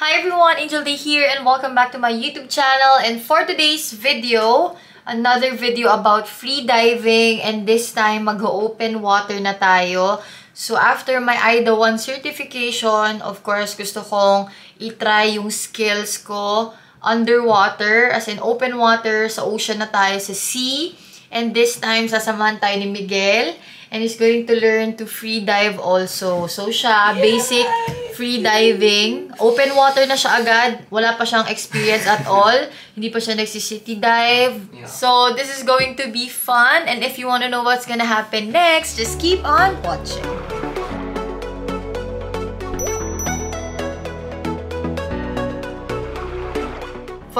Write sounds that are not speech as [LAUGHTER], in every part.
Hi everyone, Angel Day here and welcome back to my YouTube channel. And for today's video, another video about free diving and this time mag-open water na tayo. So after my AIDA 1 certification, of course gusto kong i-try yung skills ko underwater, as in open water, sa ocean na tayo, sa sea. And this time, sasamahan tayo ni Miguel. And he's going to learn to free dive also. So siya, basic free diving. Open water na siya agad. Wala pa siyang experience at all. Hindi pa siya nagsi-city dive. So this is going to be fun. And if you want to know what's gonna happen next, just keep on watching.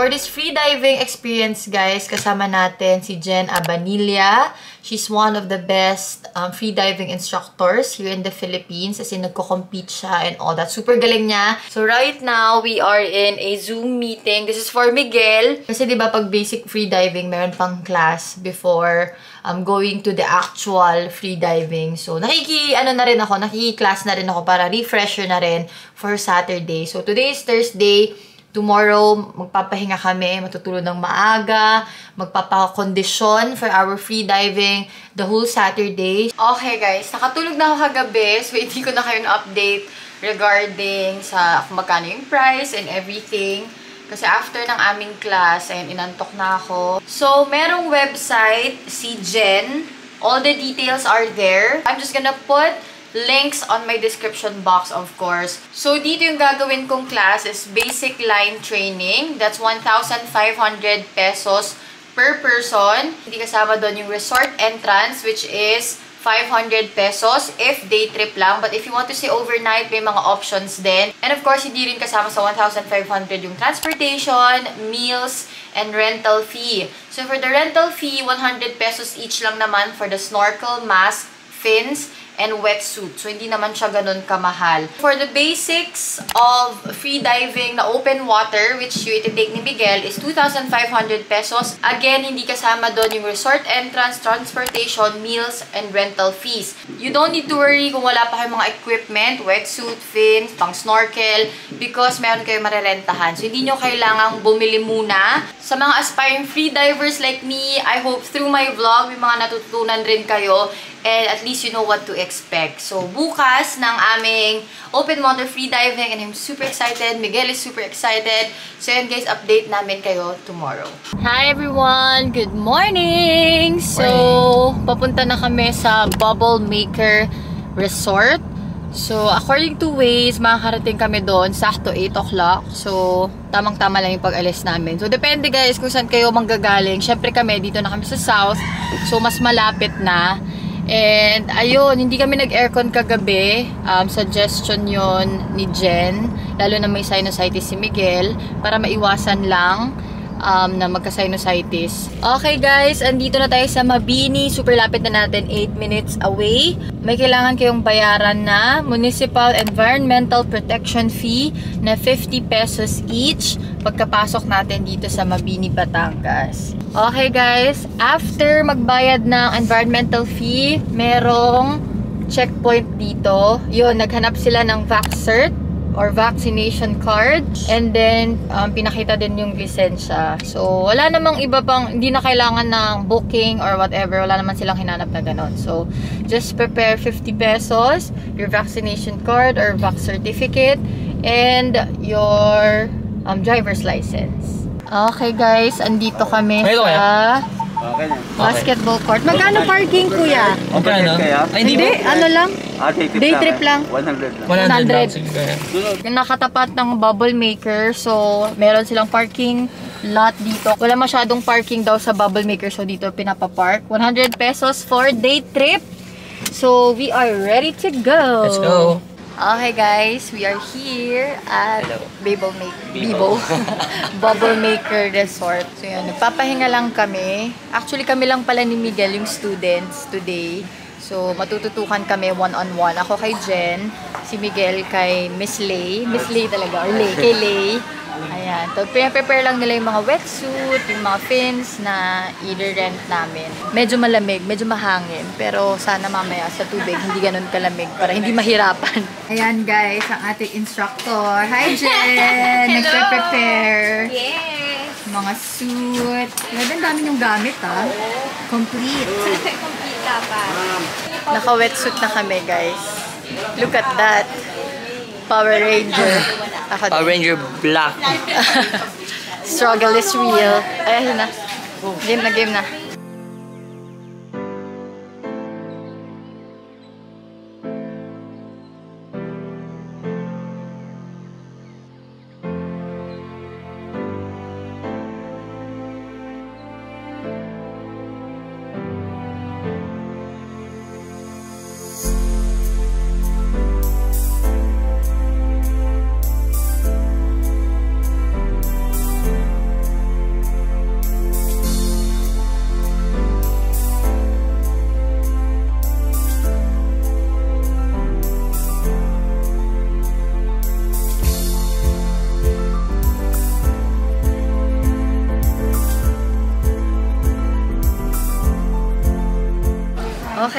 For this free diving experience, guys, kasama natin si Jen Abanilla. She's one of the best um, free diving instructors here in the Philippines. As in, nagko-compete siya and all that. Super galing niya. So, right now, we are in a Zoom meeting. This is for Miguel. Kasi, di ba, pag basic free diving, meron pang class before um, going to the actual free diving. So, nakiki, ano na rin ako, nakiki-class na rin ako para refresher na rin for Saturday. So, today is Thursday. Tomorrow, magpapahinga kami, matutulog ng maaga, magpapakondisyon for our free diving the whole Saturday. Okay guys, nakatulog na ako kagabi, so hindi ko na kayo update regarding sa kung magkano yung price and everything. Kasi after ng aming class, ayun, inantok na ako. So, merong website, si Jen. All the details are there. I'm just gonna put links on my description box, of course. So, dito yung gagawin kong class is basic line training. That's 1,500 pesos per person. Hindi kasama doon yung resort entrance, which is 500 pesos if day trip lang. But if you want to stay overnight, may mga options din. And of course, hindi rin kasama sa 1,500 yung transportation, meals, and rental fee. So for the rental fee, 100 pesos each lang naman for the snorkel, mask, fins, and wetsuit. So, hindi naman siya ganun kamahal. For the basics of free diving na open water, which you ititake ni Miguel, is 2,500 pesos. Again, hindi kasama doon yung resort entrance, transportation, meals, and rental fees. You don't need to worry kung wala pa kayong mga equipment, wetsuit, fins, pang snorkel, because meron kayo marerentahan. So, hindi nyo kailangang bumili muna. Sa mga aspiring free divers like me, I hope through my vlog, may mga natutunan rin kayo and at least you know what to expect. So, bukas ng aming open water free diving and I'm super excited. Miguel is super excited. So, yun guys, update namin kayo tomorrow. Hi everyone! Good morning! So, papunta na kami sa Bubble Maker Resort. So, according to Waze, makakarating kami doon sakto 8 o'clock. So, tamang-tama lang yung pag-alis namin. So, depende guys kung saan kayo manggagaling. Siyempre kami, dito na kami sa south. So, mas malapit na. And, ayun, hindi kami nag-aircon kagabi. Um, suggestion yon ni Jen. Lalo na may sinusitis si Miguel. Para maiwasan lang um, na magka-sinusitis. Okay guys, andito na tayo sa Mabini. Super lapit na natin, 8 minutes away. May kailangan kayong bayaran na Municipal Environmental Protection Fee na 50 pesos each pagkapasok natin dito sa Mabini, Batangas. Okay guys, after magbayad ng environmental fee, merong checkpoint dito. Yun, naghanap sila ng VaxCert or vaccination card. And then, um, pinakita din yung lisensya. So, wala namang iba pang, hindi na kailangan ng booking or whatever. Wala naman silang hinanap na ganon. So, just prepare 50 pesos, your vaccination card or vac certificate, and your um, driver's license. Okay guys, andito kami Hello, sa Okay basketball court. Magkano parking kuya? Okay, no? Kaya? Ay, hindi Hindi, ano lang? Ah, day trip Day lang. trip lang. 100 lang. 100 lang. 100. Sige, kaya. Yung nakatapat ng bubble maker. So, meron silang parking lot dito. Wala masyadong parking daw sa bubble maker. So, dito pinapapark. 100 pesos for day trip. So, we are ready to go. Let's go. Okay guys, we are here at Bubble Maker, Bibo, [LAUGHS] Bubble Maker Resort. So yun, nagpapahinga lang kami. Actually kami lang pala ni Miguel yung students today. So, matututukan kami one-on-one. Ako kay Jen, si Miguel kay Miss Lay. Miss Lay talaga, or Lay, kay Lay. Ayan. So, prepare lang nila yung mga wetsuit, yung mga fins na i-rent namin. Medyo malamig, medyo mahangin. Pero sana mamaya sa tubig, hindi ganun kalamig para hindi mahirapan. Ayan guys, ang ating instructor. Hi Jen! [LAUGHS] Hello! Nagpe-prepare. Yes! Mga suit. Maganda dami yung gamit ha. Complete. [LAUGHS] Dapat. Naka-wetsuit na kami guys. Look at that. Power Ranger. Ako. Power Ranger Black. [LAUGHS] Struggle is real. Ayan na. Game na, game na.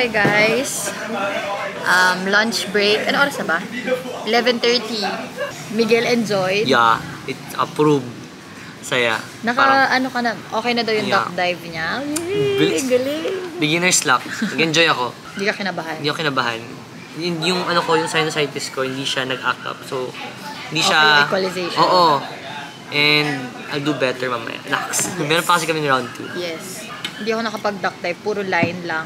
Okay guys. Um, lunch break. Ano oras na ba? 11.30. Miguel enjoyed. Yeah, it's approved. Saya. Naka, Parang ano ka na, okay na daw yung Yeah. duck dive niya. Yay, galing. beginner's luck. Nag-enjoy ako. Hindi ka kinabahan. Hindi ako kinabahan. Yung, yung ano ko, yung sinusitis ko, hindi siya nag-act up. So, hindi Okay, siya... equalization. Oo. And I'll do better mamaya. Next. Meron pa kasi kami round 2. Yes. Hindi ako nakapag-duck dive, puro line lang.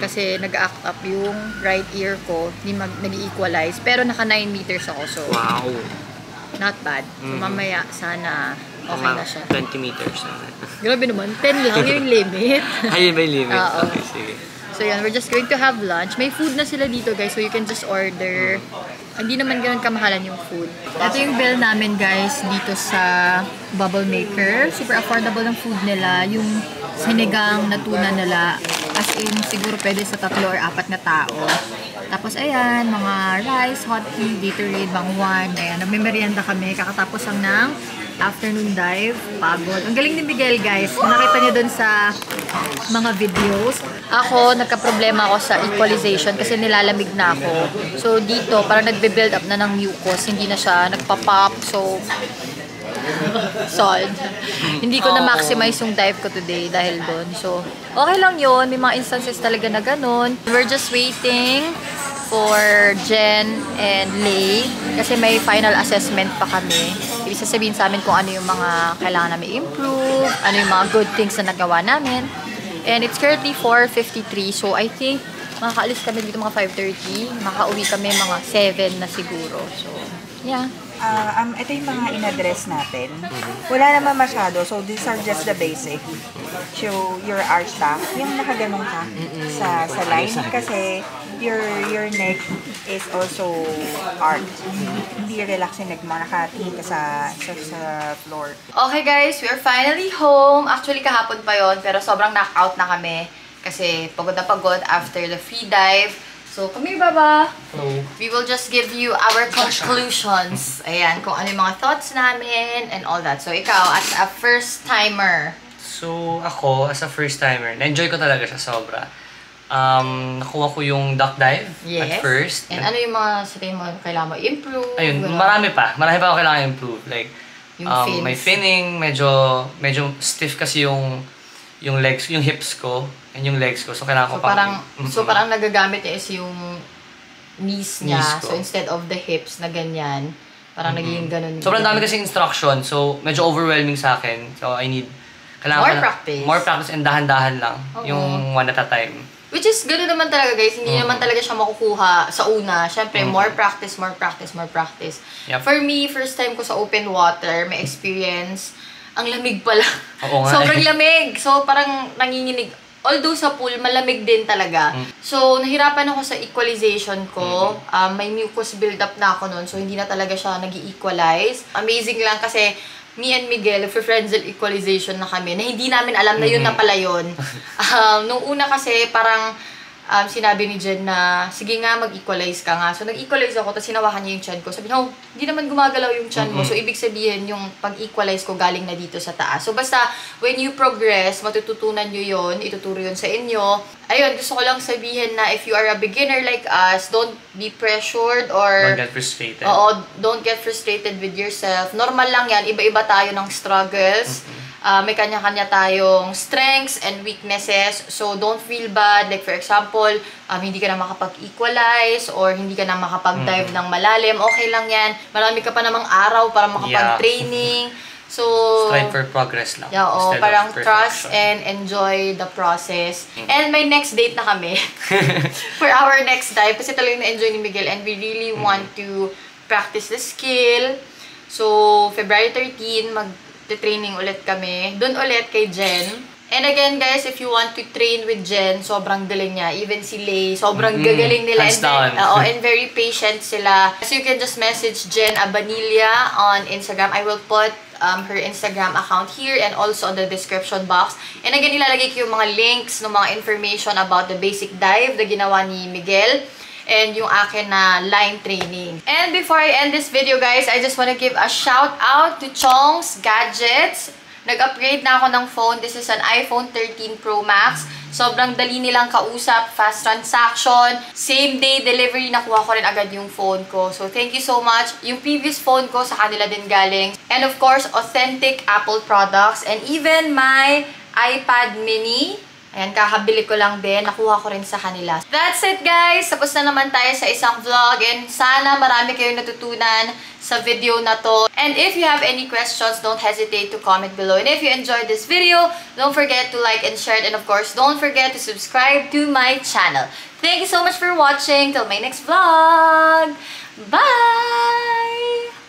Kasi nag-act up yung right ear ko, hindi nag-equalize. Pero naka 9 meters ako, so Wow. not bad. So Mhm. mamaya, sana okay Mga na siya. 20 meters. Grabe naman, 10 lang yung [LAUGHS] limit. Ayun ba yung limit? [LAUGHS] Oo. Okay, sige. So yan, we're just going to have lunch. May food na sila dito guys, so you can just order. Hindi naman ganun kamahalan yung food. Ito yung bill namin guys dito sa Bubble Maker. Super affordable ng food nila. Yung sinigang na tuna nila. As in, siguro pwede sa tatlo or apat na tao. Tapos ayan, mga rice, hot tea, Gatorade, bangwan. Ayan, nagme-merienda kami. Kakatapos lang ng afternoon dive. Pagod. Ang galing ni Miguel guys. Nakita niyo dun sa mga videos. Ako, nagka-problema ako sa equalization kasi nilalamig na ako. So, dito, parang nagbe-build up na ng mucus. Hindi na siya nagpa-pop. So, solved. Hindi ko na-maximize yung dive ko today dahil doon. So, okay lang yun. May mga instances talaga na ganun. We're just waiting for Jen and Lay kasi may final assessment pa kami. Ibig sasabihin sa amin kung ano yung mga kailangan namin improve, ano yung mga good things na nagawa namin. And it's currently 4.53 so I think makakaalis kami dito mga 5.30. Makauwi kami mga 7 na siguro. So, yeah. Ah, um, ito yung mga in-address natin. Wala naman masyado, so these are just the basic. So, your arch back, yung nakaganong ka sa, sa line kasi your your neck is also arched. Hindi relax yung neck mo, nakatingin ka sa, sa, sa floor. Okay guys, we are finally home. Actually kahapon pa yon pero sobrang knockout na kami. Kasi pagod na pagod after the free dive. So, come here, Baba. Hello. We will just give you our conclusions. Ayan, kung ano yung mga thoughts namin and all that. So, ikaw, as a first-timer, So, ako, as a first timer, na-enjoy ko talaga siya sobra. Um, nakuha ko yung duck dive yes. at first. And ano yung mga sabihin mo, kailangan mo improve? Ayun, Wala. marami pa. Marami pa ako kailangan improve. Like, Yung um, fins. may finning, medyo, medyo stiff kasi yung, yung legs, yung hips ko, and yung legs ko. So, kailangan So, ko pang- parang, Mm-mm. so parang nagagamit niya is yung knees niya. Knees so, instead of the hips na ganyan, parang naging ganun. Sobrang dami kasi instruction, so medyo overwhelming sa akin. So, I need, kailangan More ko na- practice. More practice and dahan-dahan lang. Oo. Yung one at a time. Which is, gano'n naman talaga guys. Hindi Mm. naman talaga siya makukuha sa una. Siyempre, Mm. more practice, more practice, more practice. Yep. For me, first time ko sa open water, may experience. Ang lamig pala. Oo nga [LAUGHS] Sobrang eh. lamig. So, parang nanginginig. Although sa pool, malamig din talaga. Mm. So, nahirapan ako sa equalization ko. Um, may mucus buildup na ako noon. So, hindi na talaga siya nag equalize Amazing lang kasi me and Miguel, for Frenzel equalization na kami, na hindi namin alam na yun na pala yun. [LAUGHS] um, nung una kasi, parang um, sinabi ni Jen na, sige nga, mag-equalize ka nga. So, nag-equalize ako, tapos sinawakan niya yung chan ko. Sabi niya, oh, hindi naman gumagalaw yung chan mo. So, ibig sabihin, yung pag-equalize ko galing na dito sa taas. So, basta, when you progress, matututunan nyo yon ituturo yun sa inyo. Ayun, gusto ko lang sabihin na if you are a beginner like us, don't be pressured or... Don't get frustrated. Oo, don't get frustrated with yourself. Normal lang yan. Iba-iba tayo ng struggles. Ah, may kanya-kanya tayong strengths and weaknesses. So, don't feel bad. Like, for example, um, hindi ka na makapag-equalize or hindi ka na makapag-dive ng malalim. Okay lang yan. Marami ka pa namang araw para makapag-training. [LAUGHS] So, Strive for progress lang. Yeah, of parang trust and enjoy the process. And may next date na kami [LAUGHS] for our next dive kasi talagang na-enjoy ni Miguel and we really want to practice the skill. So, February 13, mag-training ulit kami. Doon ulit kay Jen. And again, guys, if you want to train with Jen, sobrang galing niya. Even si Lay, sobrang Mhm. gagaling nila. Hands and, down. oo, and very patient sila. So, you can just message Jen Abanilla on Instagram. I will put um, her Instagram account here and also on the description box. And again, ilalagay ko yung mga links ng mga information about the basic dive na ginawa ni Miguel and yung akin na line training. And before I end this video, guys, I just want to give a shout out to Chong's Gadgets. Nag-upgrade na ako ng phone. This is an iPhone 13 Pro Max. Sobrang dali nilang kausap, fast transaction, same day delivery, nakuha ko rin agad yung phone ko. So, thank you so much. Yung previous phone ko, sa kanila din galing. And of course, authentic Apple products. And even my iPad mini, Ayan, kakabili ko lang din. Nakuha ko rin sa kanila. That's it, guys! Tapos na naman tayo sa isang vlog. And sana marami kayong natutunan sa video na to. And if you have any questions, don't hesitate to comment below. And if you enjoyed this video, don't forget to like and share it. And of course, don't forget to subscribe to my channel. Thank you so much for watching. Till my next vlog! Bye!